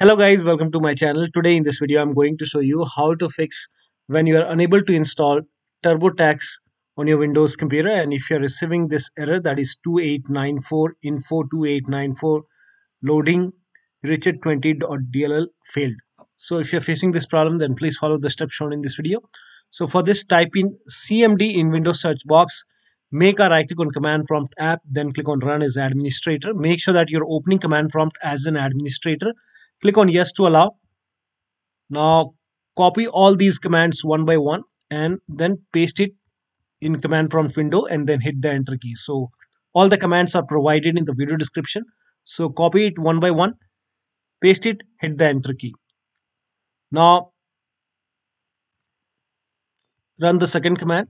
Hello guys, welcome to my channel. Today in this video I'm going to show you how to fix when you are unable to install TurboTax on your Windows computer and if you're receiving this error that is 2894 info 2894 loading riched20.dll failed. So if you're facing this problem then please follow the steps shown in this video. So for this type in CMD in Windows search box make a right click on command prompt app then click on run as administrator make sure that you're opening command prompt as an administrator click on yes to allow. Now copy all these commands one by one and then paste it in command prompt window and then hit the enter key. So all the commands are provided in the video description. So copy it one by one paste it hit the enter key. Now run the second command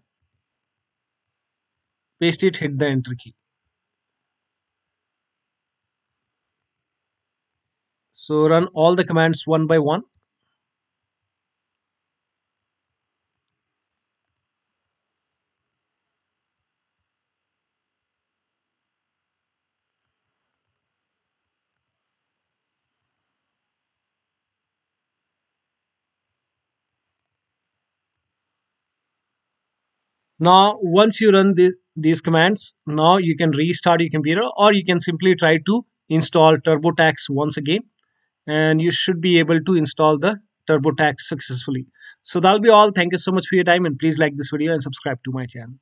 paste it hit the enter key so run all the commands one by one. Now once you run the, these commands now you can restart your computer or you can simply try to install turbotax once again and you should be able to install the turbotax successfully. So that'll be all. Thank you so much for your time and please like this video and subscribe to my channel